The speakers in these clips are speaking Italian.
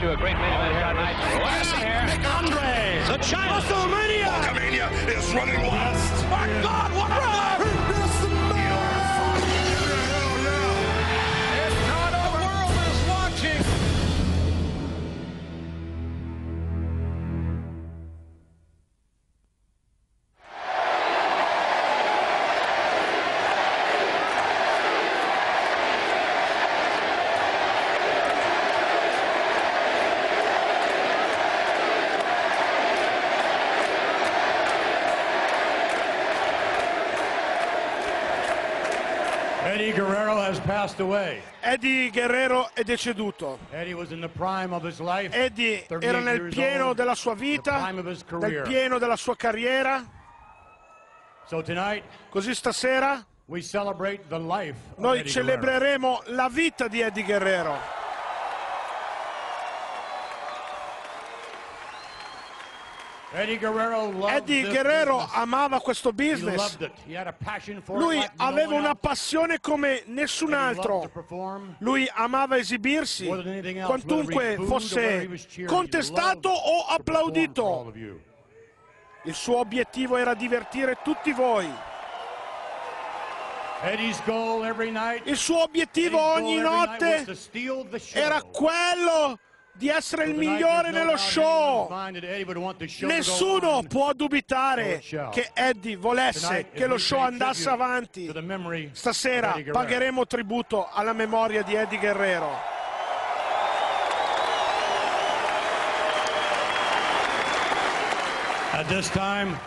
to a great main event here tonight. Last here, Andre, the China WrestleMania. Hulkamania is running wild. My God, what a Eddie Guerrero è deceduto. Eddie was in the prime of his life. Eddie 38 era nel pieno della sua vita, nel pieno della sua carriera. Così stasera noi celebreremo la vita di Eddie Guerrero. Eddie Guerrero Eddie Guerrero amava questo business. Lui aveva una passione come nessun altro. Lui amava esibirsi quantunque fosse contestato o applaudito. Il suo obiettivo era divertire tutti voi. Il suo obiettivo ogni notte era quello di essere il migliore nello show. Nessuno può dubitare che Eddie volesse che lo show andasse avanti. Stasera pagheremo tributo alla memoria di Eddie Guerrero. At this time,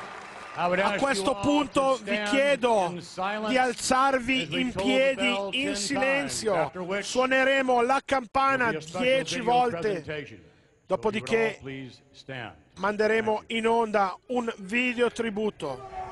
A questo punto to vi chiedo di alzarvi in piedi in 10 silenzio. Suoneremo la campana dieci volte. Dopodiché manderemo in onda un video tributo.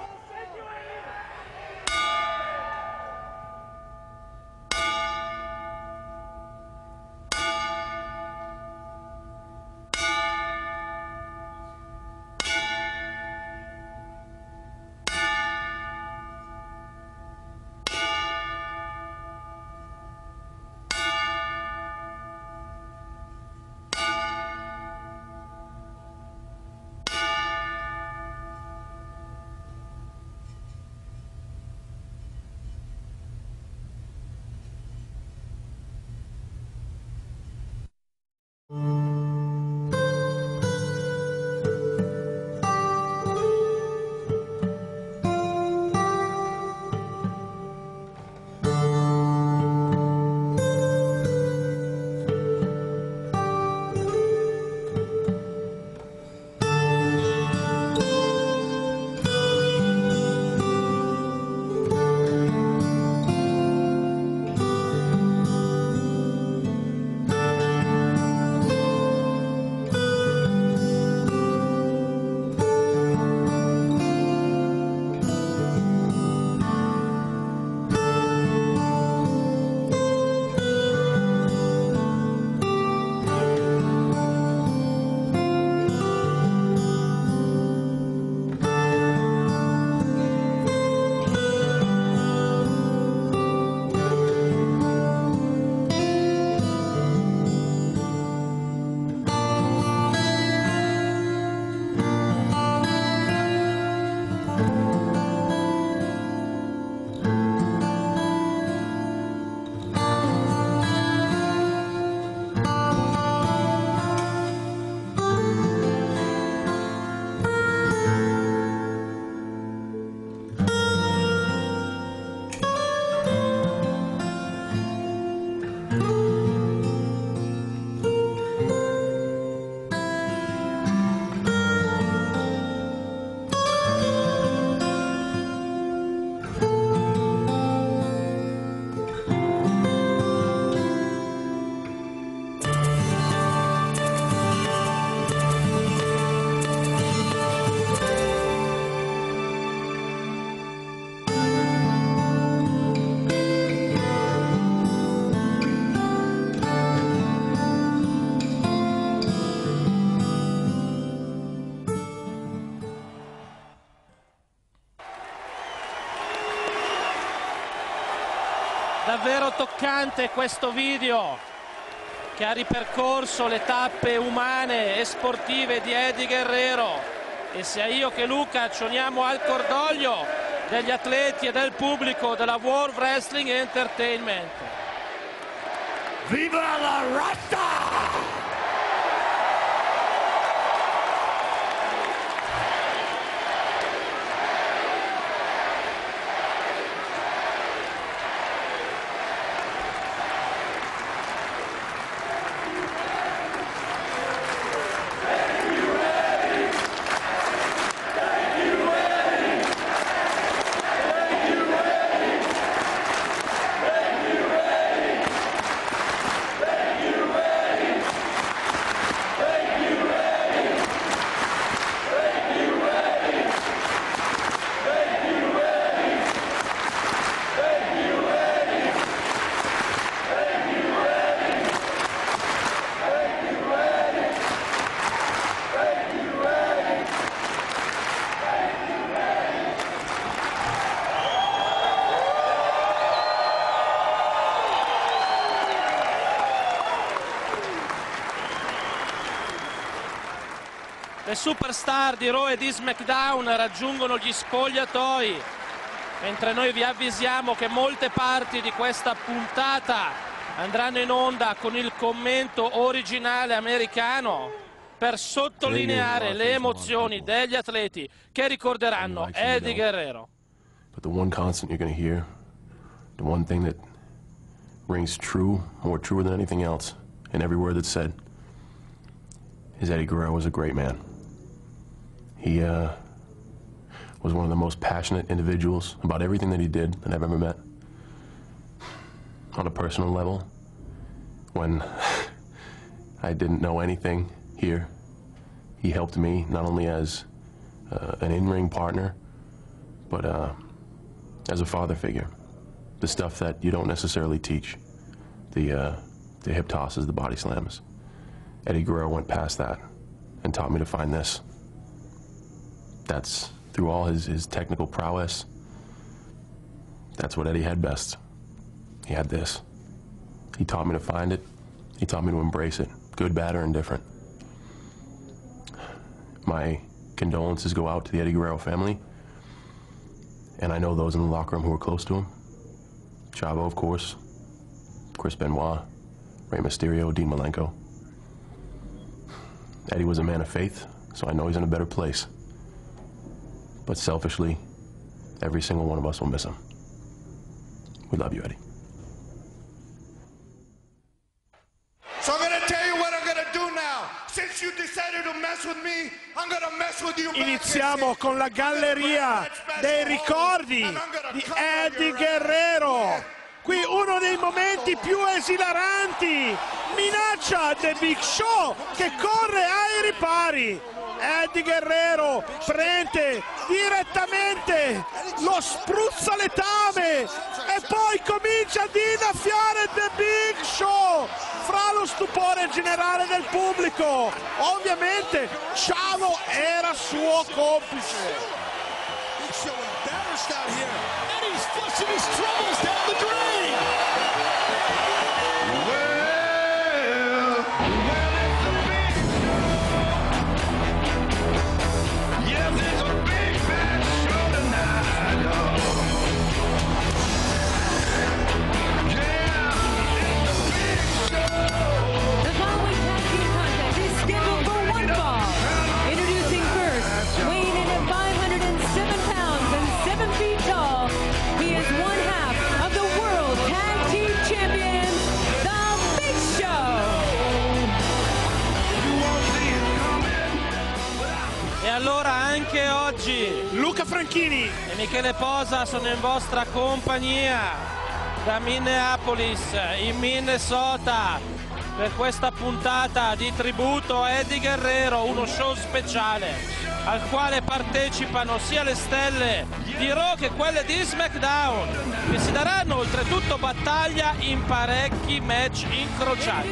Davvero toccante questo video che ha ripercorso le tappe umane e sportive di Eddie Guerrero e sia io che Luca ci uniamo al cordoglio degli atleti e del pubblico della World Wrestling Entertainment. Viva la Rasta! Superstar di Raw e di SmackDown raggiungono gli spogliatoi, mentre noi vi avvisiamo che molte parti di questa puntata andranno in onda con il commento originale americano per sottolineare le emozioni degli atleti che ricorderanno Eddie Guerrero. But the one constant you're going to hear, the one thing that rings true, more truer than anything else, in every word that's said, is Eddie Guerrero was a great man. He uh, was one of the most passionate individuals about everything that he did that I've ever met. On a personal level, when I didn't know anything here, he helped me not only as uh, an in-ring partner, but uh, as a father figure. The stuff that you don't necessarily teach, the uh, the hip tosses, the body slams. Eddie Guerrero went past that and taught me to find this. That's through all his, his technical prowess. That's what Eddie had best. He had this. He taught me to find it. He taught me to embrace it, good, bad, or indifferent. My condolences go out to the Eddie Guerrero family. And I know those in the locker room who are close to him. Chavo, of course. Chris Benoit. Rey Mysterio, Dean Malenko. Eddie was a man of faith, so I know he's in a better place. But selfishly, every single one of us will miss him. We love you, Eddie. So I'm gonna tell you what I'm gonna do now. Since you decided to mess with me, I'm gonna mess with you. Iniziamo con la galleria dei ricordi di Eddie Guerrero. Qui uno dei momenti più esilaranti. Minaccia The Big Show che corre ai ripari. Eddie Guerrero prende direttamente lo spruzzaletame e poi comincia ad innaffiare The Big Show fra lo stupore generale del pubblico. Ovviamente Ciao era suo complice. Big Show embarrassed out here. And he's flushing his troubles down Luca Franchini, e Michele Posa sono in vostra compagnia da Minneapolis in Minnesota per questa puntata di tributo a Eddie Guerrero, uno show speciale al quale partecipano sia le stelle di Raw che quelle di SmackDown che si daranno oltretutto battaglia in parecchi match incrociati.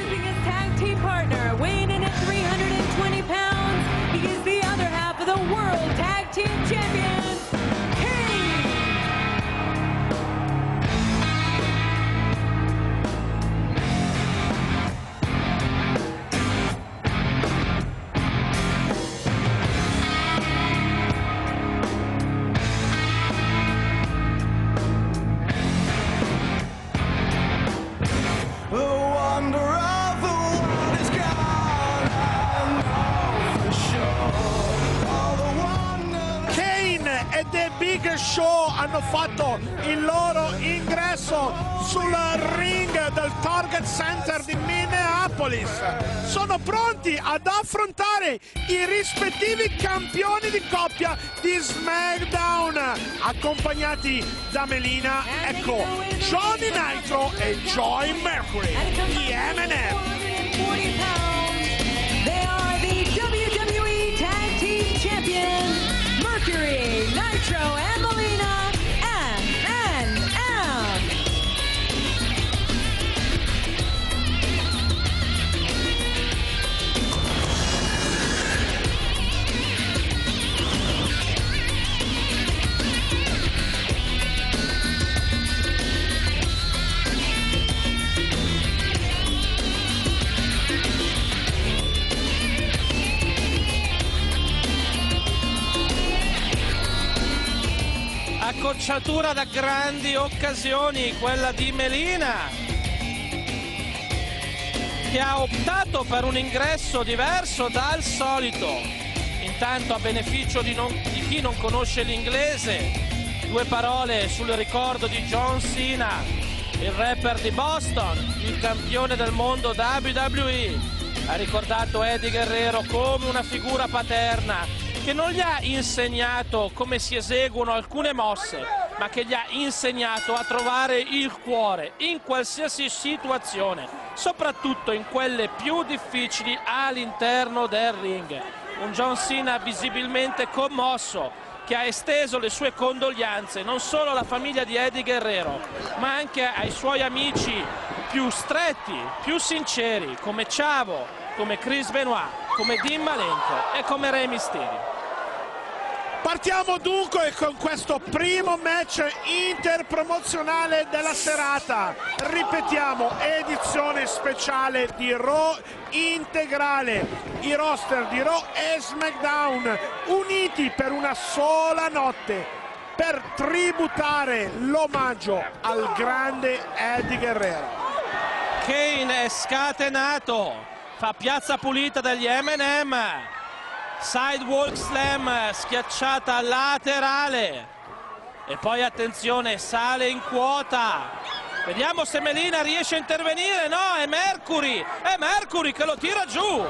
Big Show hanno fatto il loro ingresso sul ring del Target Center di Minneapolis. Sono pronti ad affrontare i rispettivi campioni di coppia di SmackDown, accompagnati da Melina, ecco, Johnny Nitro e Joy Mercury, gli M&M. 140 pounds. They are the WWE Tag Team Champions, Mercury, Nitro, and Accorciatura da grandi occasioni, quella di Melina, che ha optato per un ingresso diverso dal solito. Intanto a beneficio di, non- di chi non conosce l'inglese, due parole sul ricordo di John Cena, il rapper di Boston, il campione del mondo WWE. Ha ricordato Eddie Guerrero come una figura paterna che non gli ha insegnato come si eseguono alcune mosse, ma che gli ha insegnato a trovare il cuore in qualsiasi situazione, soprattutto in quelle più difficili all'interno del ring. Un John Cena visibilmente commosso che ha esteso le sue condoglianze non solo alla famiglia di Eddie Guerrero, ma anche ai suoi amici più stretti, più sinceri, come Chavo, come Chris Benoit, come Dean Malenko e come Rey Mysterio. Partiamo dunque con questo primo match interpromozionale della serata. Ripetiamo, edizione speciale di Raw integrale. I roster di Raw e SmackDown uniti per una sola notte per tributare l'omaggio al grande Eddie Guerrero. Kane è scatenato, fa piazza pulita degli M&M, sidewalk slam, schiacciata laterale e poi attenzione, sale in quota. Vediamo se Melina riesce a intervenire, no, è Mercury, è Mercury che lo tira giù.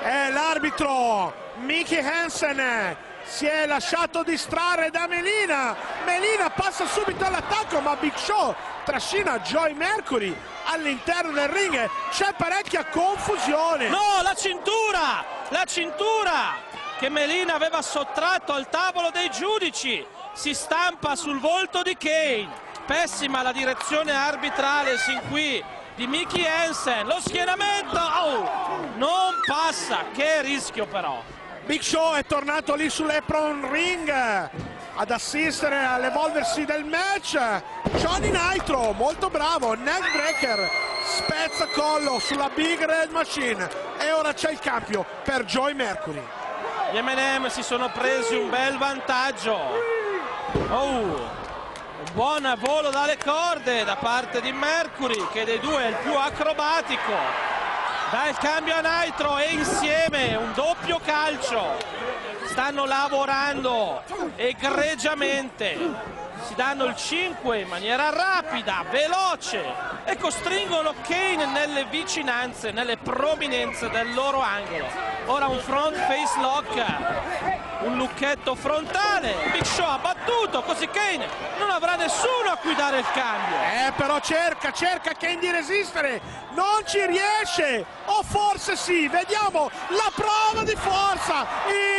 E l'arbitro Mickey Hansen si è lasciato distrarre da Melina. Melina passa subito all'attacco, ma Big Show trascina Joy Mercury all'interno del ring. C'è parecchia confusione. No, la cintura, la cintura che Melina aveva sottratto al tavolo dei giudici. Si stampa sul volto di Kane. Pessima la direzione arbitrale sin qui di Mickey Hansen. Lo schienamento oh, non passa. Che rischio però. Big Show è tornato lì sull'Epron Ring ad assistere all'evolversi del match. Johnny Nitro, molto bravo, neckbreaker, spezza collo sulla Big Red Machine e ora c'è il cambio per Joy Mercury. Gli M&M si sono presi un bel vantaggio. Oh, buon volo dalle corde da parte di Mercury che dei due è il più acrobatico. Dà il cambio a Nitro e insieme un doppio calcio. Stanno lavorando egregiamente. Si danno il 5 in maniera rapida, veloce e costringono Kane nelle vicinanze, nelle prominenze del loro angolo. Ora un front face lock, un lucchetto frontale. Big Show ha battuto, così Kane non avrà nessuno a cui dare il cambio. Eh, però cerca, cerca Kane di resistere, non ci riesce, o forse sì, vediamo la prova di forza,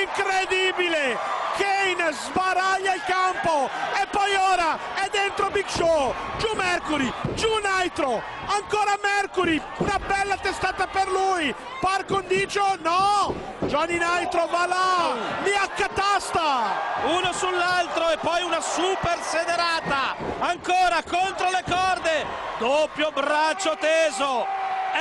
incredibile, Kane sbaraglia il campo e poi ora è dentro Big Show, giù Mercury, giù Nitro, ancora Mercury, una bella testata per lui, par condicio, no, Johnny Nitro va là, li accatasta. Uno sull'altro e poi una super sederata. Ancora contro le corde. Doppio braccio teso.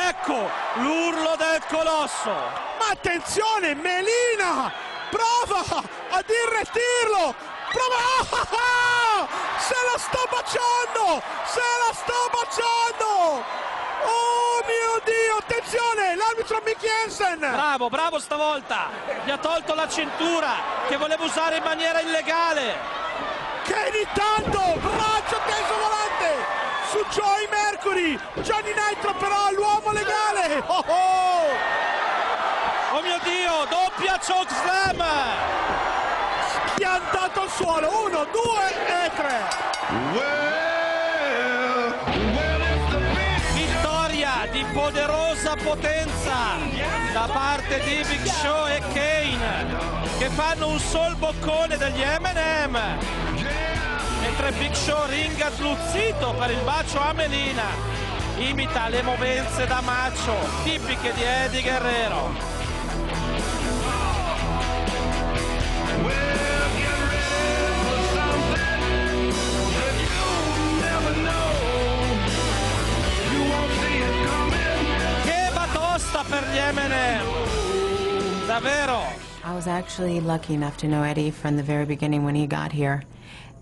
Ecco l'urlo del colosso. Ma attenzione, Melina! Prova ad irretirlo! Prova! Ah! Se la sto baciando! Se la sto baciando! Oh mio Dio! Attenzione! L'arbitro Mickey Hansen! Bravo, bravo stavolta. Gli ha tolto la cintura che voleva usare in maniera illegale. Kane intanto, braccio teso volante su Joey Mercury, Johnny Nitro però l'uomo legale. Oh oh! Oh mio Dio, doppia choke slam! Piantato al suolo, uno, due e tre. Vittoria di poderosa potenza da parte di Big Show e Kane che fanno un sol boccone degli M&M mentre Big Show ringa sluzzito per il bacio a Melina. Imita le movenze da macio tipiche di Eddie Guerrero davvero I was actually lucky enough to know Eddie from the very beginning when he got here.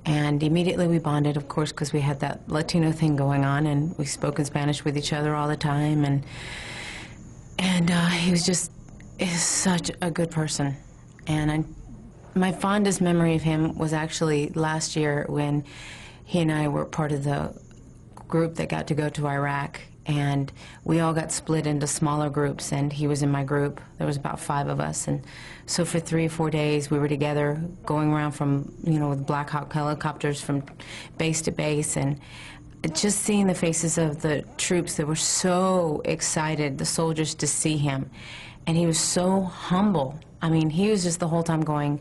And immediately we bonded, of course, because we had that Latino thing going on and we spoke in Spanish with each other all the time. And, and uh, he was just is such a good person. And I, my fondest memory of him was actually last year when he and I were part of the group that got to go to Iraq, and we all got split into smaller groups, and he was in my group. There was about five of us, and so for three or four days we were together, going around from you know with Black Hawk helicopters from base to base, and just seeing the faces of the troops that were so excited, the soldiers to see him, and he was so humble. I mean, he was just the whole time going.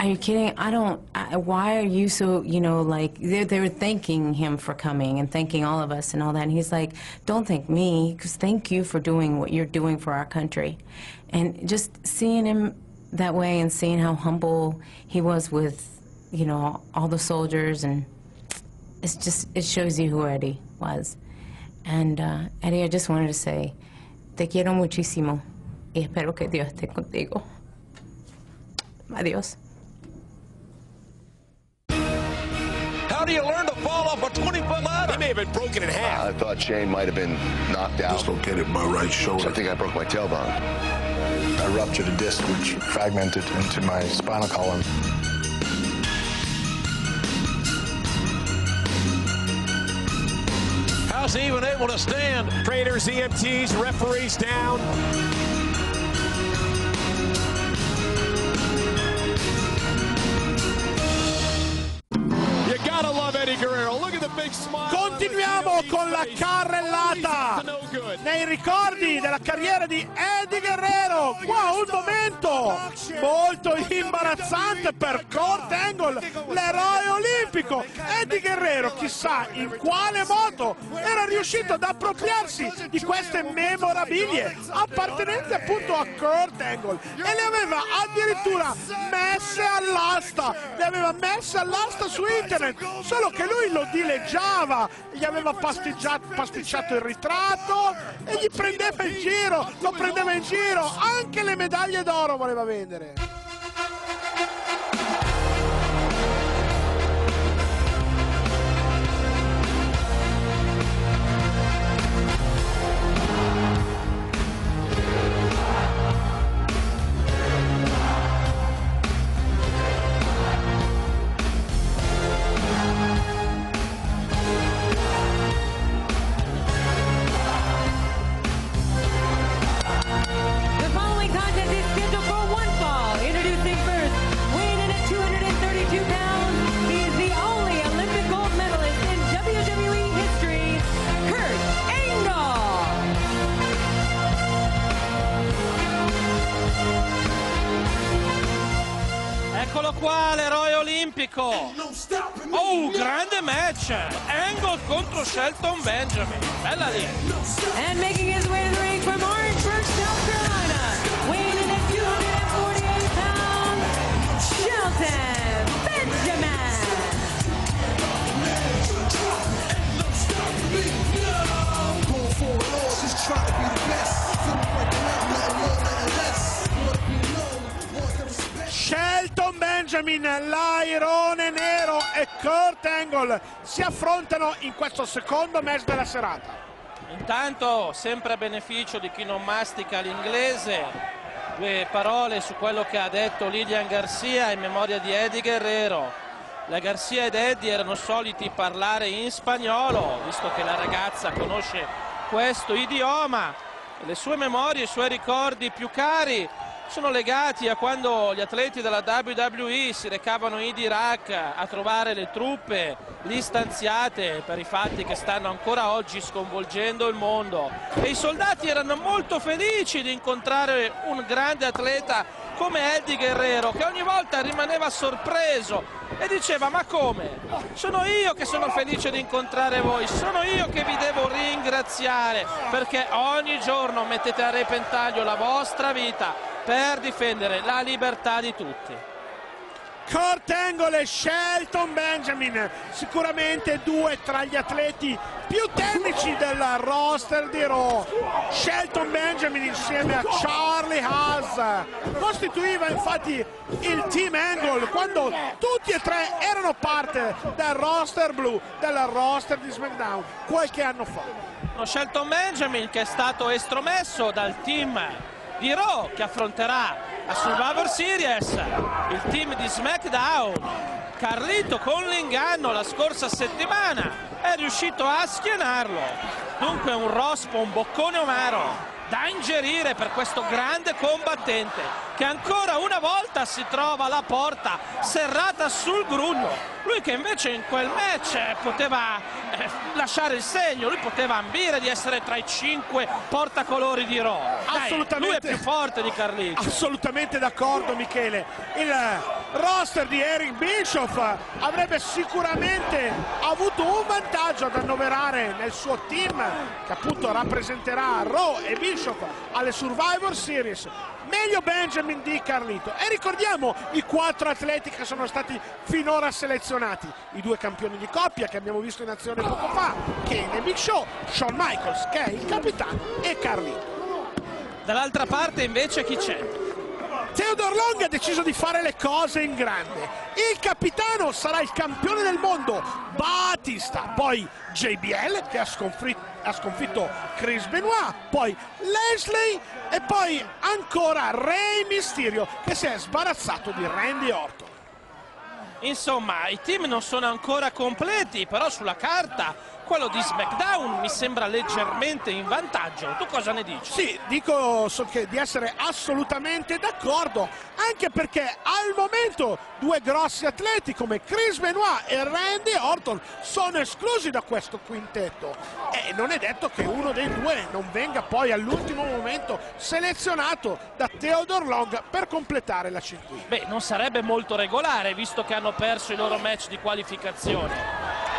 Are you kidding? I don't. I, why are you so? You know, like they they were thanking him for coming and thanking all of us and all that. And he's like, "Don't thank me, because thank you for doing what you're doing for our country." And just seeing him that way and seeing how humble he was with, you know, all the soldiers and it's just it shows you who Eddie was. And uh, Eddie, I just wanted to say, te quiero muchísimo y espero que Dios esté contigo. Adiós. Do you learn to fall off a 20 foot ladder? He may have been broken in half. I thought Shane might have been knocked out. Dislocated my right shoulder. I think I broke my tailbone. I ruptured a disc which fragmented into my spinal column. How's he even able to stand? Trainers, EMTs, referees down. Continuiamo con la carrellata nei ricordi della carriera di Eddie Guerrero. Qua un momento molto imbarazzante per Kurt Angle, l'eroe olimpico. Eddie Guerrero, chissà in quale modo era riuscito ad appropriarsi di queste memorabilie appartenenti appunto a Kurt Angle e le aveva addirittura messe all'asta, le aveva messe all'asta su internet, solo che lui lo dileggiava, gli aveva pasticciato il ritratto e gli prendeva in giro, lo prendeva in giro, anche le medaglie d'oro voleva vendere. Olimpico. Oh, grande match. Angle contro Shelton Benjamin. Bella lì. And making his way to the ring from Orangeburg, South Carolina, weighing in at 248 pounds, Shelton Benjamin. Going for it all, just trying to be Benjamin, l'airone nero e Kurt Angle si affrontano in questo secondo match della serata. Intanto, sempre a beneficio di chi non mastica l'inglese, due parole su quello che ha detto Lilian Garcia in memoria di Eddie Guerrero. la Garcia ed Eddie erano soliti parlare in spagnolo, visto che la ragazza conosce questo idioma. Le sue memorie, i suoi ricordi più cari sono legati a quando gli atleti della WWE si recavano in Iraq a trovare le truppe lì stanziate per i fatti che stanno ancora oggi sconvolgendo il mondo e i soldati erano molto felici di incontrare un grande atleta come Eddie Guerrero che ogni volta rimaneva sorpreso e diceva ma come? Sono io che sono felice di incontrare voi, sono io che vi devo ringraziare perché ogni giorno mettete a repentaglio la vostra vita per difendere la libertà di tutti. Kurt Angle e Shelton Benjamin, sicuramente due tra gli atleti più tecnici del roster di Raw. Shelton Benjamin insieme a Charlie Haas costituiva infatti il team Angle quando tutti e tre erano parte del roster blu, del roster di SmackDown qualche anno fa. Lo Shelton Benjamin che è stato estromesso dal team di Raw che affronterà a Survivor Series il team di SmackDown. Carlito con l'inganno la scorsa settimana è riuscito a schienarlo. Dunque un rospo, un boccone omaro da ingerire per questo grande combattente che ancora una volta si trova alla porta serrata sul grugno. Lui che invece in quel match poteva lasciare il segno lui poteva ambire di essere tra i cinque portacolori di Raw Dai, Assolutamente. lui è più forte di Carlito Assolutamente d'accordo Michele, il roster di Eric Bischoff avrebbe sicuramente avuto un vantaggio ad annoverare nel suo team che appunto rappresenterà Raw e Bischoff alle Survivor Series. Meglio Benjamin di Carlito e ricordiamo i quattro atleti che sono stati finora selezionati, i due campioni di coppia che abbiamo visto in azione poco fa, Kane e Big Show, Shawn Michaels che è il capitano e Carlito. dall'altra parte invece chi c'è? Theodore Long ha deciso di fare le cose in grande. Il capitano sarà il campione del mondo, Batista, poi JBL che ha sconfitto, ha sconfitto Chris Benoit, poi Leslie e poi ancora Rey Mysterio che si è sbarazzato di Randy Orton. Insomma, i team non sono ancora completi, però sulla carta quello di SmackDown mi sembra leggermente in vantaggio. Tu cosa ne dici? Sì, dico so che- di essere assolutamente d'accordo, anche perché al momento due grossi atleti come Chris Benoit e Randy Orton sono esclusi da questo quintetto e non è detto che uno dei due non venga poi all'ultimo momento selezionato da Theodore Long per completare la cintura. Beh, non sarebbe molto regolare visto che hanno perso i loro match di qualificazione.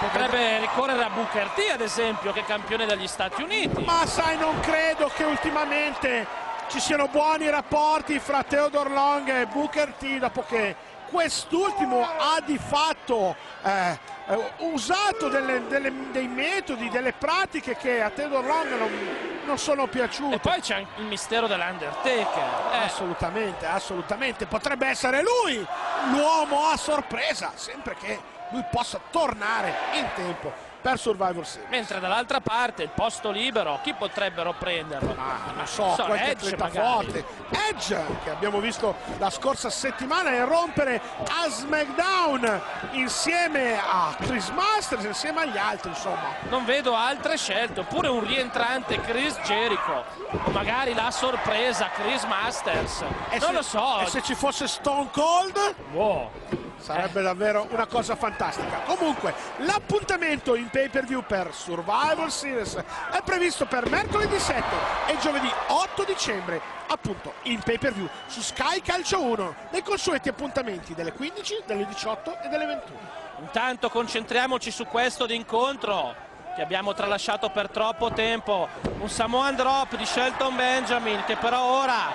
Potrebbe ricorrere a Booker T, ad esempio, che è campione degli Stati Uniti. Ma sai, non credo che ultimamente ci siano buoni rapporti fra Theodore Long e Booker T dopo che quest'ultimo ha di fatto eh, eh, usato delle- delle- dei metodi, delle pratiche che a Theodore Long non, non sono piaciute. E poi c'è il mistero dell'Undertaker. Eh, Assolutamente, assolutamente. Potrebbe essere lui l'uomo a sorpresa, sempre che lui possa tornare in tempo per Survivor Series. mentre dall'altra parte il posto libero, chi potrebbero prenderlo? Ah, non so, qualche Edge forte. Edge, che abbiamo visto la scorsa settimana irrompere a SmackDown insieme a Chris Masters, insieme agli altri, insomma. Non vedo altre scelte, oppure un rientrante Chris Jericho, o magari la sorpresa Chris Masters. E non se- lo so. E se ci fosse Stone Cold? Wow. Sarebbe davvero una cosa fantastica. Comunque, l'appuntamento in pay per view per Survival Series è previsto per mercoledì 7 e giovedì 8 dicembre, appunto in pay per view su Sky Calcio 1, nei consueti appuntamenti delle 15, delle 18 e delle 21. Intanto concentriamoci su questo d'incontro che abbiamo tralasciato per troppo tempo. Un Samoan drop di Shelton Benjamin che però ora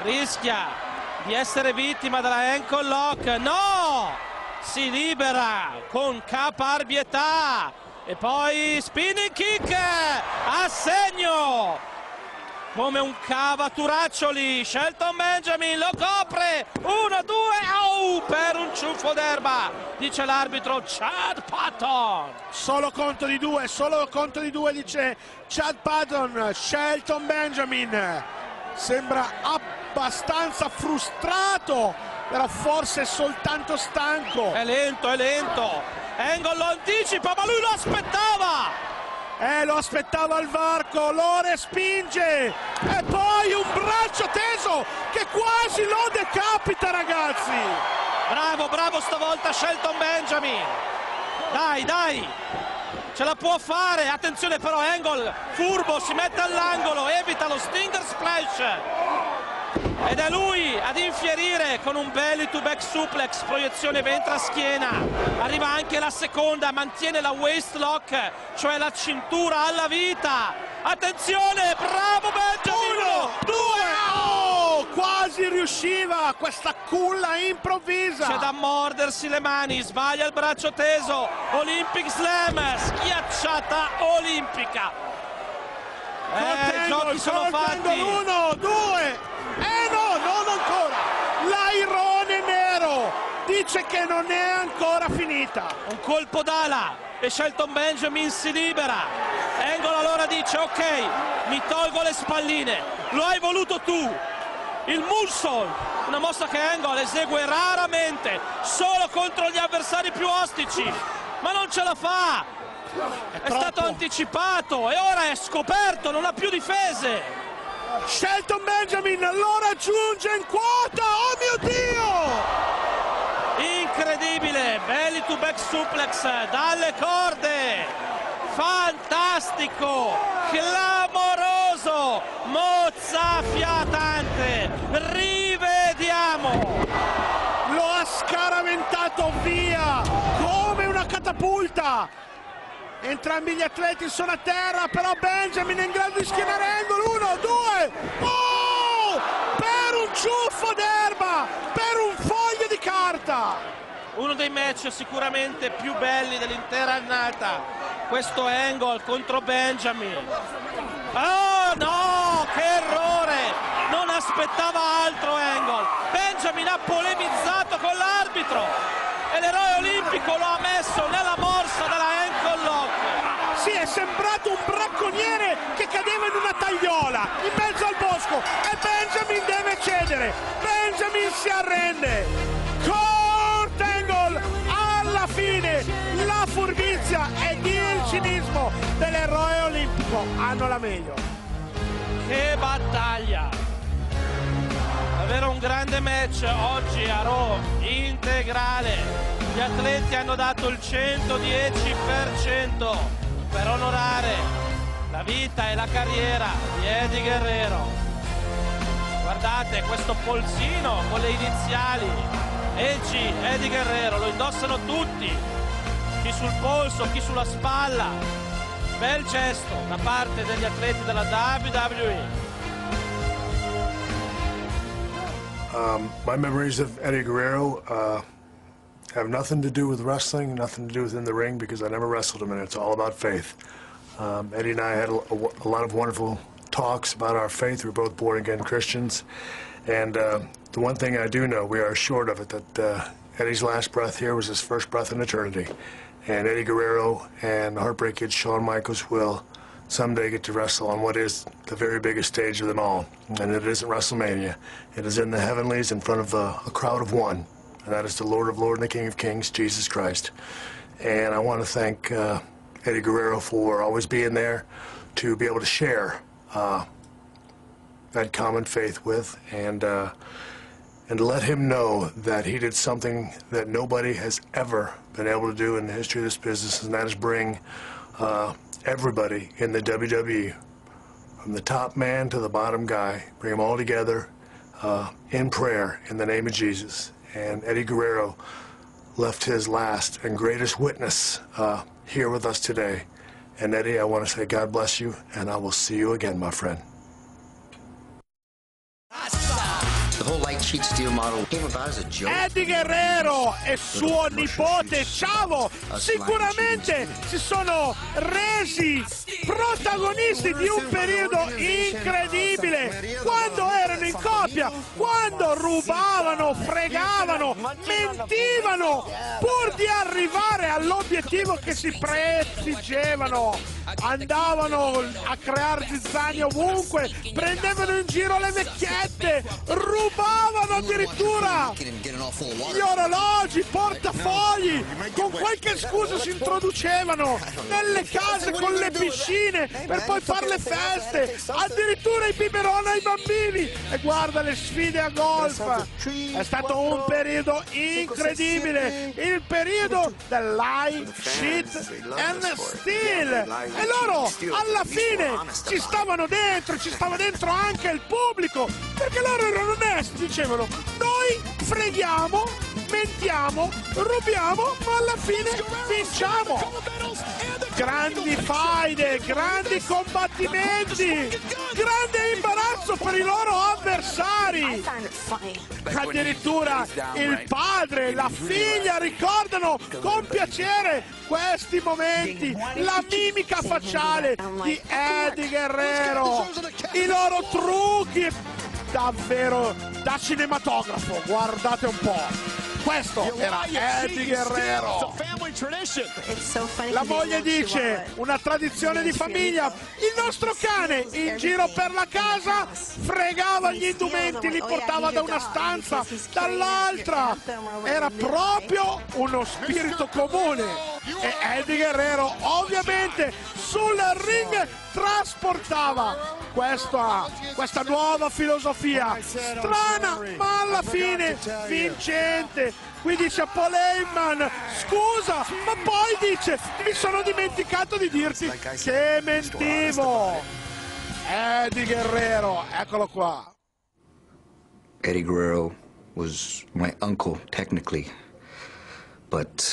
rischia di essere vittima della ankle lock. No! Si libera con caparbietà e poi spinning kick a segno come un cavaturaccioli Shelton Benjamin lo copre 1 2 au per un ciuffo d'erba dice l'arbitro Chad Patton Solo conto di due, solo conto di due dice Chad Patton, Shelton Benjamin. Sembra abbastanza frustrato però forse soltanto stanco. È lento, è lento. Angle lo anticipa, ma lui lo aspettava. Eh, lo aspettava al varco, lo respinge e poi un braccio teso che quasi lo decapita ragazzi. Bravo, bravo stavolta Shelton Benjamin. Dai, dai. Ce la può fare. Attenzione però Angle, furbo, si mette all'angolo, evita lo Stinger Splash ed è lui ad infierire con un belly to back suplex proiezione ventra schiena. Arriva anche la seconda mantiene la waist lock cioè la cintura alla vita. Attenzione bravo Benjamin 1, 2, oh quasi riusciva questa culla improvvisa. C'è da mordersi le mani sbaglia il braccio teso. Olympic Slam schiacciata olimpica. Eh, i giochi sono fatti. 1, 2, dice che non è ancora finita. Un colpo d'ala e Shelton Benjamin si libera. Angle allora dice ok, mi tolgo le spalline, lo hai voluto tu. Il Mulsol, una mossa che Angle esegue raramente, solo contro gli avversari più ostici, ma non ce la fa. È, è stato anticipato e ora è scoperto, non ha più difese. Shelton Benjamin lo raggiunge in quota, oh mio Dio! Incredibile, belly to back suplex dalle corde, fantastico, clamoroso, mozzafiatante, rivediamo! Lo ha scaraventato via come una catapulta! Entrambi gli atleti sono a terra, però Benjamin è in grado di schienare Angle. Uno, due, oh! Per un ciuffo d'erba, per un foglio di carta. Uno dei match sicuramente più belli dell'intera annata. Questo Angle contro Benjamin. Oh no, che errore! Non aspettava altro Angle. Benjamin ha polemizzato con l'arbitro e l'eroe olimpico lo ha messo nella morsa della ankle lock. Sì, è sembrato un bracconiere che cadeva in una tagliola in mezzo al bosco e Benjamin deve cedere. Benjamin si arrende. Kurt Angle alla fine la furbizia ed il cinismo dell'eroe olimpico hanno la meglio. Che battaglia! Davvero un grande match oggi a Raw, integrale. Gli atleti hanno dato il 110% per onorare la vita e la carriera di Eddie Guerrero. Guardate questo polsino con le iniziali. Edgy, Eddie Guerrero, lo indossano tutti. Chi sul polso, chi sulla spalla. Bel gesto da parte degli atleti della WWE. Um, my memories of Eddie Guerrero uh, have nothing to do with wrestling, nothing to do with in the ring, because I never wrestled him, and it's all about faith. Um, Eddie and I had a, a, lot of wonderful talks about our faith. We're both born again Christians, and uh, the one thing I do know, we are assured of it, that uh, Eddie's last breath here was his first breath in eternity. And Eddie Guerrero and the Heartbreak Kid Shawn Michaels will someday get to wrestle on what is the very biggest stage of them all. And it isn't WrestleMania. It is in the heavenlies in front of a, a crowd of one. And that is the Lord of Lords and the King of Kings, Jesus Christ. And I want to thank uh, Eddie Guerrero for always being there to be able to share uh, that common faith with and uh, and let him know that he did something that nobody has ever been able to do in the history of this business, and that is bring uh, everybody in the WWE, from the top man to the bottom guy, bring them all together uh, in prayer in the name of Jesus. And Eddie Guerrero left his last and greatest witness uh, here with us today. And Eddie, I want to say God bless you, and I will see you again, my friend. The whole light Eddie Guerrero e suo nipote Chavo sicuramente si sono resi protagonisti di un periodo incredibile. Quando erano in coppia quando rubavano, fregavano, mentivano pur di arrivare all'obiettivo che si prefiggevano. Andavano a creare zizzani ovunque, prendevano in giro le vecchiette, rubavano addirittura gli orologi, portafogli, con qualche scusa si introducevano nelle case con le piscine per poi fare le feste, addirittura i biberoni ai bambini e guarda le sfide a golf. È stato un periodo incredibile, il periodo del shit and steal. E loro alla fine ci stavano dentro, ci stava dentro anche il pubblico, perché loro erano onesti, dicevano noi freghiamo, mentiamo, rubiamo, ma alla fine vinciamo. Grandi faide, grandi combattimenti, grande imbarazzo per i loro avversari. Addirittura il padre, la figlia ricordano con piacere questi momenti, la mimica facciale di Eddie Guerrero, i loro trucchi davvero da cinematografo, guardate un po'. Questo era Eddie Guerrero. La moglie dice, una tradizione di famiglia, il nostro cane in giro per la casa fregava gli indumenti, li portava da una stanza, dall'altra. Era proprio uno spirito comune. E Eddie Guerrero ovviamente sul ring trasportava questa, questa nuova filosofia. Strana ma alla fine vincente. Qui dice a Paul Heyman scusa ma poi dice mi sono dimenticato di dirti che mentivo. Eddie Guerrero eccolo qua. Eddie Guerrero was my uncle, technically, but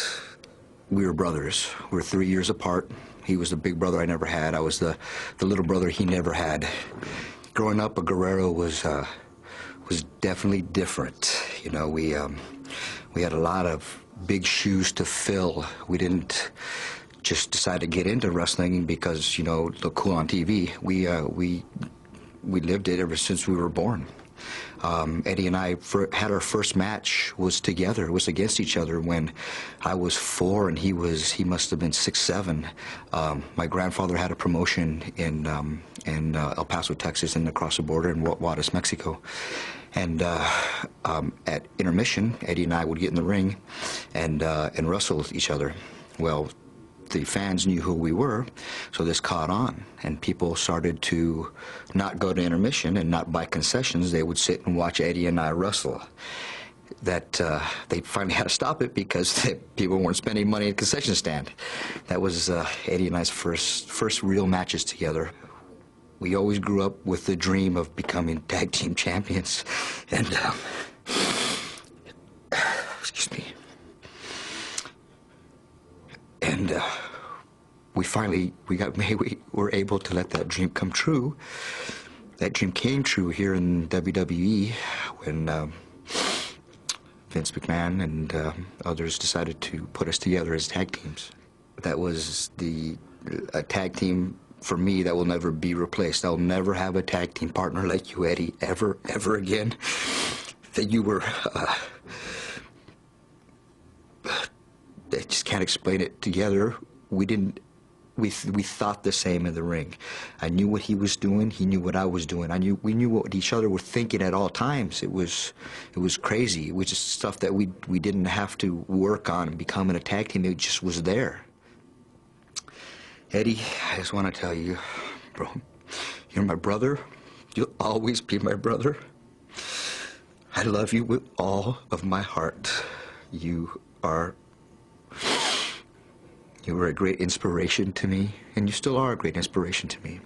we were brothers. We were three years apart. He was the big brother I never had. I was the, the little brother he never had. Growing up, a Guerrero was uh, was definitely different. You know, we um, we had a lot of big shoes to fill. We didn't just decide to get into wrestling because you know look cool on TV. We uh, we we lived it ever since we were born. Um, Eddie and I had our first match was together. It was against each other when I was four and he was he must have been six seven. Um, my grandfather had a promotion in um, in uh, El Paso, Texas, and across the border in Juarez, Mexico. And uh, um, at intermission, Eddie and I would get in the ring and uh, and wrestle with each other. Well, the fans knew who we were, so this caught on, and people started to not go to intermission and not buy concessions. They would sit and watch Eddie and I wrestle. That uh, they finally had to stop it because people weren't spending money at concession stand. That was uh, Eddie and I's first first real matches together. We always grew up with the dream of becoming tag team champions, and um, excuse me. And uh, we finally we got we were able to let that dream come true. That dream came true here in WWE when um, Vince McMahon and um others decided to put us together as tag teams. That was the a tag team for me that will never be replaced. I'll never have a tag team partner like you, Eddie, ever, ever again. That you were. Uh, I just can't explain it. Together, we didn't. We we thought the same in the ring. I knew what he was doing. He knew what I was doing. I knew we knew what each other were thinking at all times. It was it was crazy. It was just stuff that we we didn't have to work on and becoming a tag team. It just was there. Eddie, I just want to tell you, bro, you're my brother. You'll always be my brother. I love you with all of my heart. You are. You were a great inspiration to me, and you still are a great inspiration to me.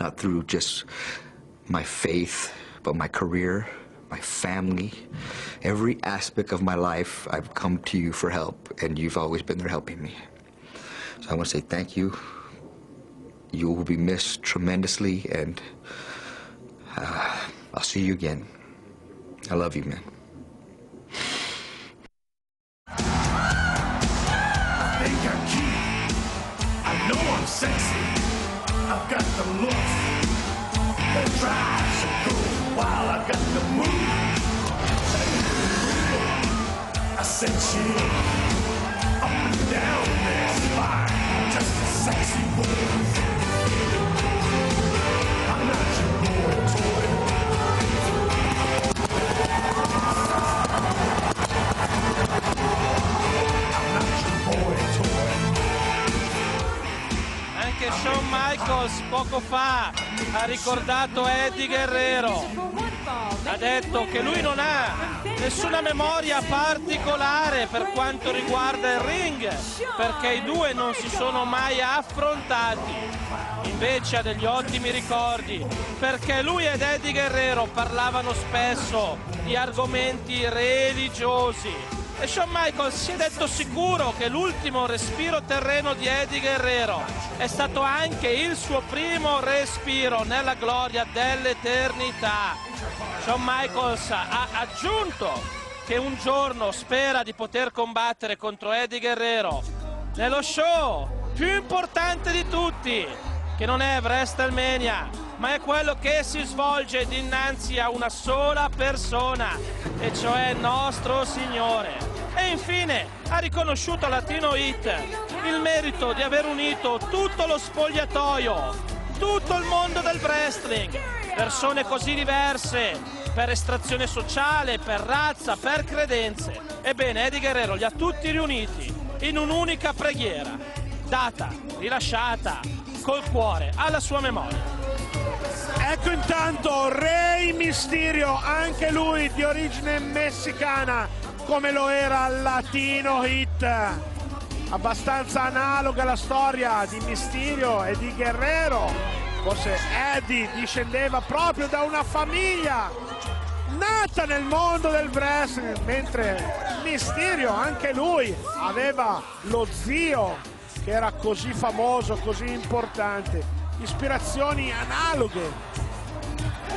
Not through just my faith, but my career, my family, every aspect of my life, I've come to you for help, and you've always been there helping me. So I want to say thank you. You will be missed tremendously, and uh, I'll see you again. I love you, man. Sexy. I've got the look that drives a girl while I've got the move. I said chill up and down there's fire, just a sexy woman. Anche Shawn Michaels poco fa ha ricordato Eddie Guerrero. Ha detto che lui non ha nessuna memoria particolare per quanto riguarda il ring, perché i due non si sono mai affrontati. Invece ha degli ottimi ricordi, perché lui ed Eddie Guerrero parlavano spesso di argomenti religiosi. E Shawn Michaels si è detto sicuro che l'ultimo respiro terreno di Eddie Guerrero è stato anche il suo primo respiro nella gloria dell'eternità. Shawn Michaels ha aggiunto che un giorno spera di poter combattere contro Eddie Guerrero nello show più importante di tutti, che non è WrestleMania, ma è quello che si svolge dinanzi a una sola persona, e cioè nostro Signore. E infine ha riconosciuto a Latino Hit il merito di aver unito tutto lo spogliatoio, tutto il mondo del wrestling, persone così diverse per estrazione sociale, per razza, per credenze. Ebbene, Eddie Guerrero li ha tutti riuniti in un'unica preghiera, data, rilasciata, col cuore, alla sua memoria. Ecco intanto Rey Mysterio, anche lui di origine messicana, come lo era Latino Hit. Abbastanza analoga la storia di Mysterio e di Guerrero. Forse Eddie discendeva proprio da una famiglia nata nel mondo del wrestling, mentre Mysterio, anche lui, aveva lo zio che era così famoso, così importante. Ispirazioni analoghe.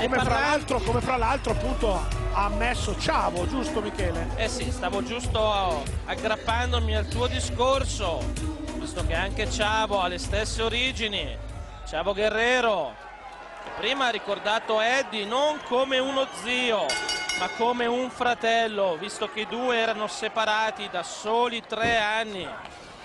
Come fra l'altro, come fra l'altro appunto ha ammesso Ciavo, giusto Michele? Eh sì, stavo giusto aggrappandomi al tuo discorso, visto che anche Ciavo ha le stesse origini. Ciavo Guerrero, che prima ha ricordato Eddie non come uno zio, ma come un fratello, visto che i due erano separati da soli tre anni.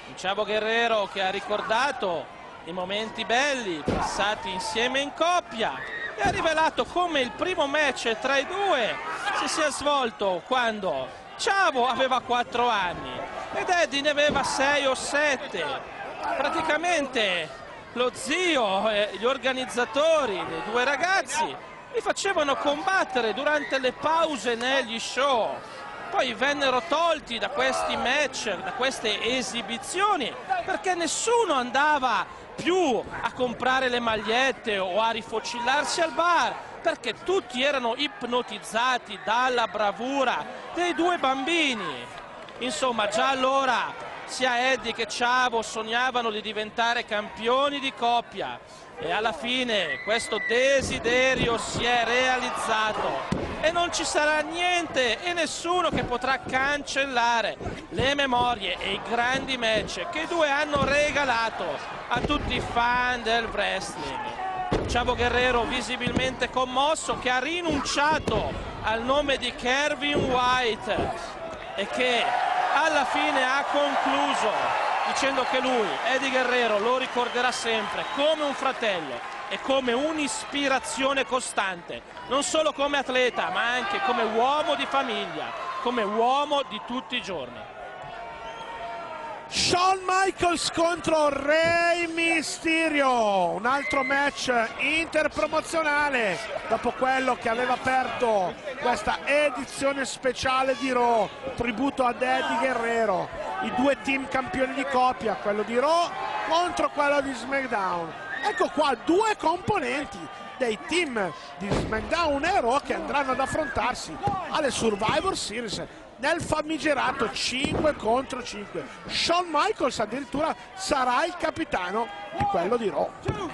Un Ciavo Guerrero che ha ricordato i momenti belli passati insieme in coppia e ha rivelato come il primo match tra i due si sia svolto quando Ciavo aveva 4 anni ed Eddie ne aveva 6 o 7. Praticamente lo zio e gli organizzatori dei due ragazzi li facevano combattere durante le pause negli show. Poi vennero tolti da questi match, da queste esibizioni, perché nessuno andava più a comprare le magliette o a rifocillarsi al bar, perché tutti erano ipnotizzati dalla bravura dei due bambini. Insomma, già allora sia Eddie che Ciavo sognavano di diventare campioni di coppia e alla fine questo desiderio si è realizzato e non ci sarà niente e nessuno che potrà cancellare le memorie e i grandi match che i due hanno regalato a tutti i fan del wrestling. Ciavo Guerrero visibilmente commosso che ha rinunciato al nome di Kervin White e che alla fine ha concluso dicendo che lui, Eddie Guerrero, lo ricorderà sempre come un fratello e come un'ispirazione costante, non solo come atleta, ma anche come uomo di famiglia, come uomo di tutti i giorni. Shawn Michaels contro Rey Mysterio, un altro match interpromozionale dopo quello che aveva aperto questa edizione speciale di Raw, tributo ad Eddie Guerrero, i due team campioni di coppia, quello di Raw contro quello di SmackDown. Ecco qua due componenti dei team di SmackDown e Raw che andranno ad affrontarsi alle Survivor Series nel famigerato 5 contro 5. Shawn Michaels addirittura sarà il capitano di quello di Raw.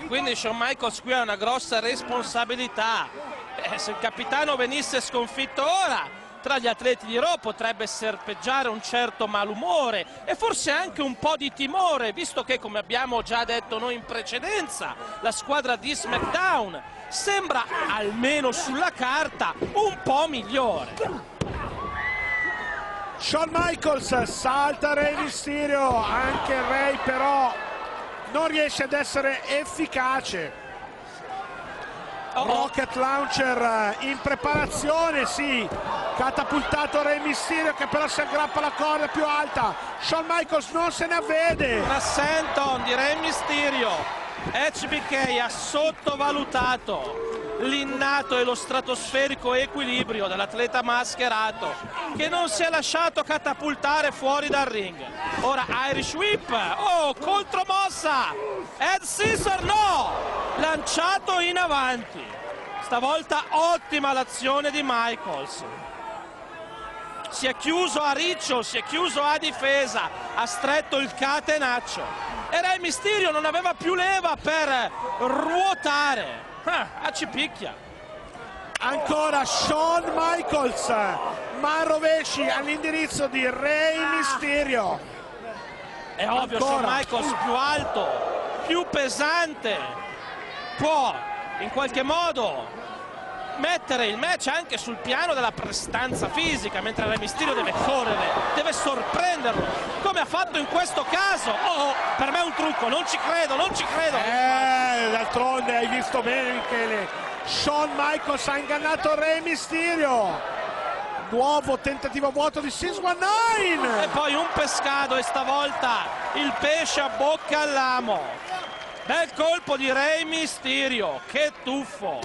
Quindi Shawn Michaels qui ha una grossa responsabilità. Eh, se il capitano venisse sconfitto ora, tra gli atleti di Raw potrebbe serpeggiare un certo malumore e forse anche un po' di timore, visto che, come abbiamo già detto noi in precedenza, la squadra di SmackDown sembra, almeno sulla carta, un po' migliore. Shawn Michaels salta Rey Mysterio, anche Rey però non riesce ad essere efficace. Rocket Launcher in preparazione, sì, catapultato Rey Mysterio che però si aggrappa alla corda più alta. Shawn Michaels non se ne avvede. Una senton di Rey Mysterio. HBK ha sottovalutato l'innato e lo stratosferico equilibrio dell'atleta mascherato che non si è lasciato catapultare fuori dal ring. Ora Irish Whip, oh, contromossa, Ed Scissor no, lanciato in avanti. Stavolta ottima l'azione di Michaels. Si è chiuso a riccio, si è chiuso a difesa, ha stretto il catenaccio. E Re Mysterio non aveva più leva per ruotare. Ah, ci picchia. Ancora Shawn Michaels, ma rovesci all'indirizzo di Rey Mysterio. È ovvio, Ancora. Shawn Michaels più alto, più pesante, può in qualche modo mettere il match anche sul piano della prestanza fisica, mentre Re Mysterio deve correre, deve sorprenderlo, come ha fatto in questo caso. Oh, per me è un trucco, non ci credo, non ci credo. Eh, d'altronde hai visto bene Michele. Shawn Michaels ha ingannato Rey Mysterio. Nuovo tentativo vuoto di 619. E poi un pescato e stavolta il pesce a bocca all'amo. Bel colpo di Rey Mysterio, che tuffo.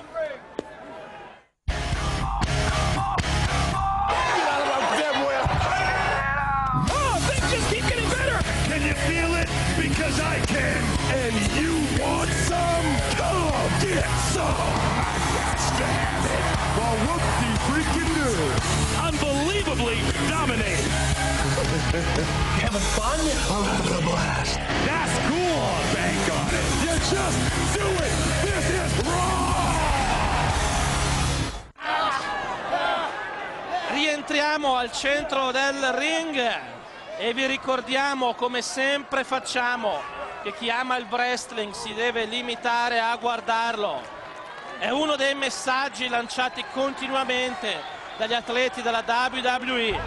Unbelievably dominating. Having fun? I'm having a blast. That's cool. Bank on it. You just do it. This is raw. Rientriamo al centro del ring e vi ricordiamo come sempre facciamo che chi ama il wrestling si deve limitare a guardarlo. È uno dei messaggi lanciati continuamente dagli atleti della WWE,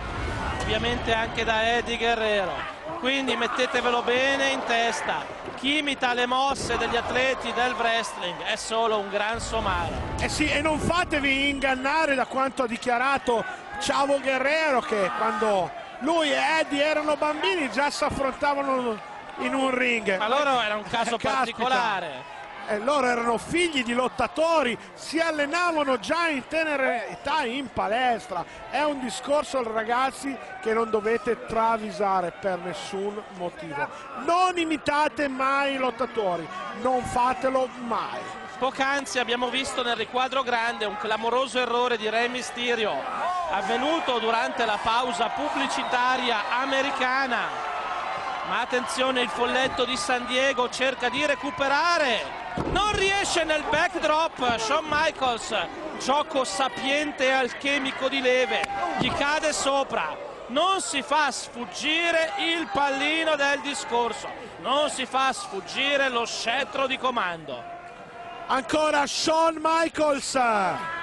ovviamente anche da Eddie Guerrero. Quindi mettetevelo bene in testa. Chi imita le mosse degli atleti del wrestling è solo un gran somaro. Eh sì, e non fatevi ingannare da quanto ha dichiarato Chavo Guerrero che quando lui e Eddie erano bambini già si affrontavano in un ring. Ma loro era un caso Caspita. particolare. E loro erano figli di lottatori, si allenavano già in tenera età in palestra. È un discorso, ragazzi, che non dovete travisare per nessun motivo. Non imitate mai i lottatori, non fatelo mai. Poc'anzi abbiamo visto nel riquadro grande un clamoroso errore di Re Mysterio avvenuto durante la pausa pubblicitaria americana. Ma attenzione, il folletto di San Diego cerca di recuperare. Non riesce nel backdrop. Shawn Michaels, gioco sapiente e alchemico di leve, gli cade sopra. Non si fa sfuggire il pallino del discorso. Non si fa sfuggire lo scettro di comando. Ancora Shawn Michaels.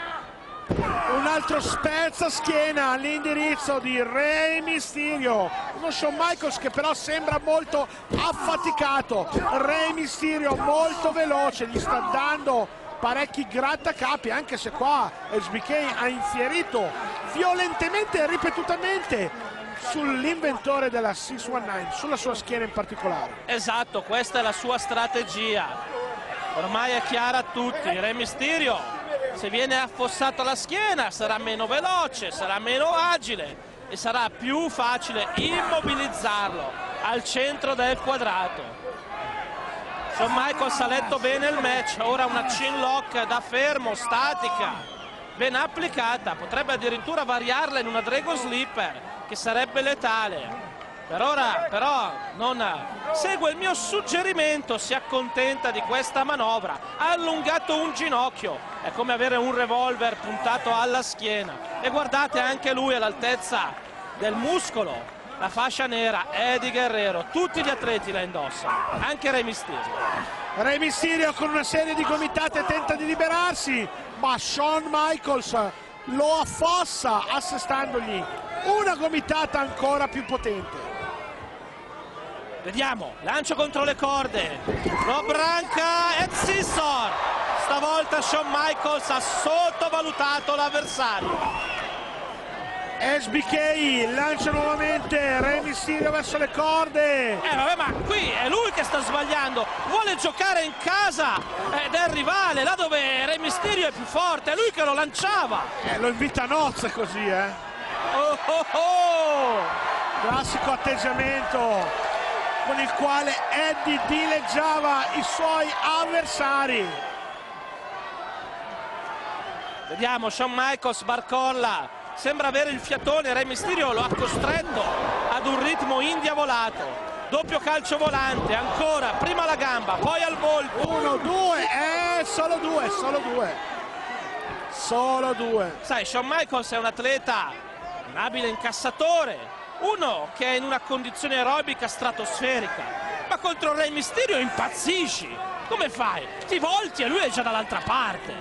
Un altro spezza schiena all'indirizzo di Rey Mysterio. Uno Shawn Michaels che però sembra molto affaticato. Rey Mysterio molto veloce, gli sta dando parecchi grattacapi, anche se qua SBK ha infierito violentemente e ripetutamente sull'inventore della 619, sulla sua schiena in particolare. Esatto, questa è la sua strategia. Ormai è chiara a tutti, Re Mysterio se viene affossato alla schiena sarà meno veloce, sarà meno agile e sarà più facile immobilizzarlo al centro del quadrato. Shawn Michaels ha letto bene il match, ora una chin lock da fermo, statica, ben applicata, potrebbe addirittura variarla in una Dragon Sleeper che sarebbe letale. Per ora però non segue il mio suggerimento, si accontenta di questa manovra, ha allungato un ginocchio, è come avere un revolver puntato alla schiena e guardate anche lui all'altezza del muscolo, la fascia nera, Eddie Guerrero, tutti gli atleti la indossano, anche Re Mysterio. Re Mysterio con una serie di gomitate tenta di liberarsi, ma Shawn Michaels lo affossa assestandogli una gomitata ancora più potente. Vediamo, lancio contro le corde, lo branca Ed Sisson. Stavolta Shawn Michaels ha sottovalutato l'avversario. SBK lancia nuovamente Re Mysterio verso le corde. Eh vabbè ma qui è lui che sta sbagliando, vuole giocare in casa eh, del rivale, là dove Re Mysterio è più forte, è lui che lo lanciava. Eh, lo invita a nozze così, eh. Oh oh oh! Classico atteggiamento con il quale Eddie dileggiava i suoi avversari. Vediamo Shawn Michaels barcolla, sembra avere il fiatone, Re Mysterio lo ha costretto ad un ritmo indiavolato. Doppio calcio volante, ancora, prima la gamba, poi al volto. Uno, due, eh, solo due, solo due. Solo due. Sai, Shawn Michaels è un atleta, un abile incassatore, uno che è in una condizione aerobica stratosferica, ma contro il Re Mysterio impazzisci. Come fai? Ti volti e lui è già dall'altra parte.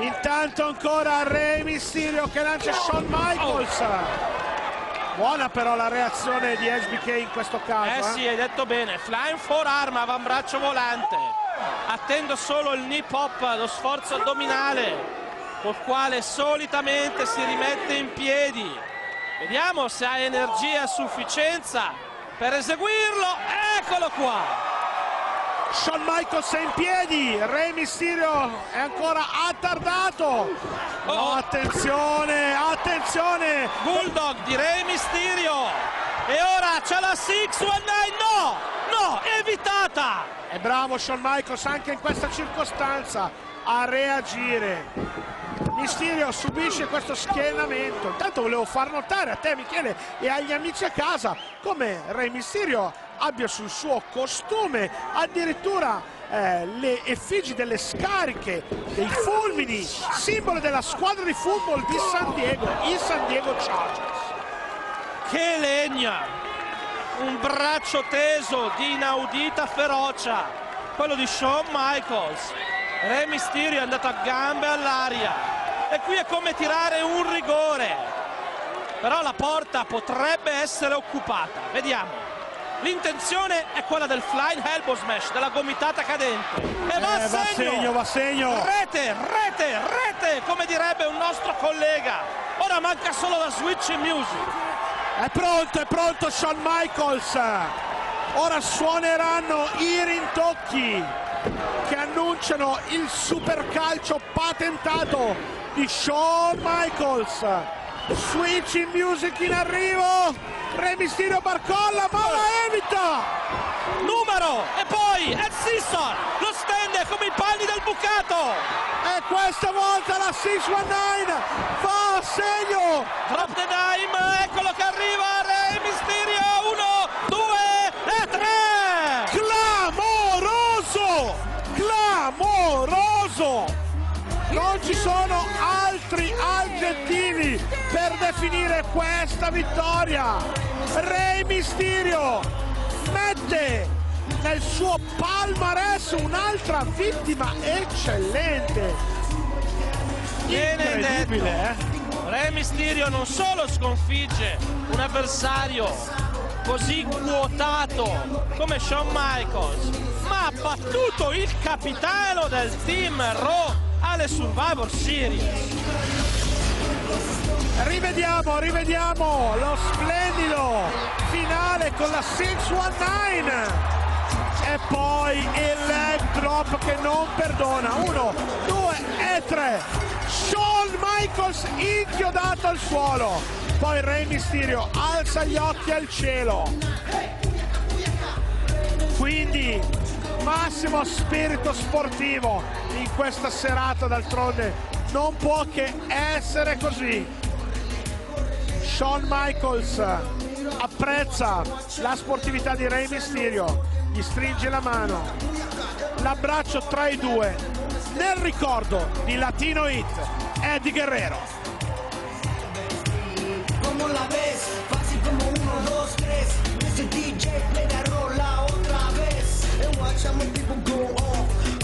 Intanto ancora Re Mysterio che lancia Shawn Michaels. Buona però la reazione di SBK in questo caso. Eh sì, hai detto bene. Flying forearm, avambraccio volante. Attendo solo il nip hop, lo sforzo addominale, col quale solitamente si rimette in piedi. Vediamo se ha energia a sufficienza per eseguirlo. Eccolo qua. Shawn Michaels è in piedi, Re Mysterio è ancora attardato. No, attenzione, attenzione. Bulldog di Re Mysterio. E ora c'è la 619, no, no, evitata. È bravo Shawn Michaels anche in questa circostanza a reagire. Mysterio subisce questo schienamento. Intanto volevo far notare a te Michele e agli amici a casa come Re Mysterio abbia sul suo costume addirittura eh, le effigi delle scariche, dei fulmini, simbolo della squadra di football di San Diego, i San Diego Chargers. Che legna! Un braccio teso di inaudita ferocia, quello di Shawn Michaels. Re Mysterio è andato a gambe all'aria e qui è come tirare un rigore. Però la porta potrebbe essere occupata. Vediamo. L'intenzione è quella del flying elbow smash, della gomitata cadente. E va, Eh, a va segno. segno, va segno. Rete, rete, rete, come direbbe un nostro collega. Ora manca solo la switch in music. È pronto, è pronto Shawn Michaels. Ora suoneranno i rintocchi che annunciano il supercalcio patentato di Shawn Michaels. Switch in music in arrivo. Re Mysterio barcolla, ma la evita. Numero e poi Ed Sisson lo stende come i panni del bucato. E questa volta la 619 va a segno. Drop the dime, eccolo che arriva Re Mysterio. Uno, due e tre. Clamoroso! Clamoroso! Non ci sono altri aggettivi per definire questa vittoria. Re Mysterio mette nel suo palmarès un'altra vittima eccellente. Viene detto, Incredibile, eh? Re Mysterio non solo sconfigge un avversario così quotato come Shawn Michaels, ma ha battuto il capitano del team Raw alle Survivor Series. Rivediamo, rivediamo lo splendido finale con la 619 e poi il leg drop che non perdona. Uno, due e tre. Shawn Michaels inchiodato al suolo. Poi Re Mysterio alza gli occhi al cielo. Quindi massimo spirito sportivo in questa serata d'altronde non può che essere così. Shawn Michaels apprezza la sportività di Rey Mysterio, gli stringe la mano, l'abbraccio tra i due, nel ricordo di Latino Hit, Eddie Guerrero. Como la ves, fácil como uno, dos, tres. DJ, watch how many people go off.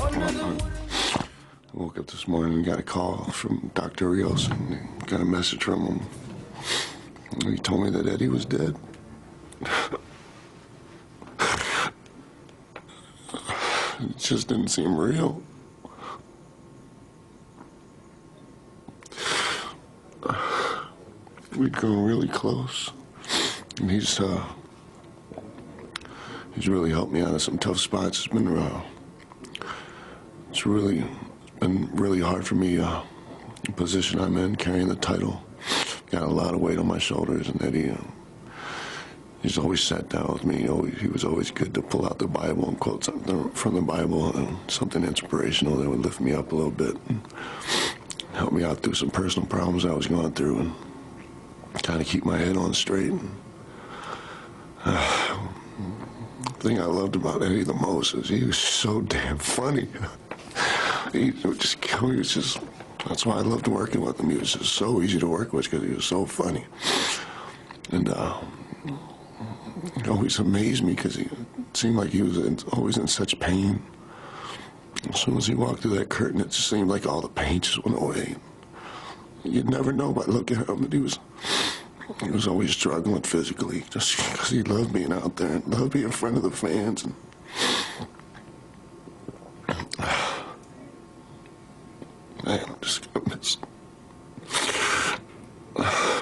I woke up this morning and got a call from Dr. Rios and got a message from him. He told me that Eddie was dead. It just didn't seem real. We'd grown really close. And he's, uh, he's really helped me out of some tough spots. It's been, uh, it's really been really hard for me, uh, the position I'm in, carrying the title. Got a lot of weight on my shoulders, and Eddie, uh, he's always sat down with me. He, always, he was always good to pull out the Bible and quote something from the Bible, uh, something inspirational that would lift me up a little bit and help me out through some personal problems I was going through and kind of keep my head on straight. And, uh, thing I loved about Eddie the most is he was so damn funny. he would just kill he was just that's why I loved working with him. He was just so easy to work with because he was so funny, and uh, it always amazed me because he seemed like he was in, always in such pain. As soon as he walked through that curtain, it just seemed like all the pain just went away. You'd never know by looking at him that he was he was always struggling physically just because he loved being out there and loved being in front of the fans. And Man, I'm just going to miss.